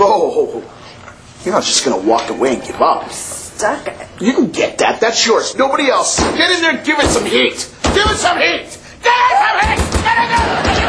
Whoa, you're not just going to walk away and give up. Stuck. You can get that. That's yours. Nobody else. Get in there and give it some heat. Give it some heat. Give it some heat. Get in there.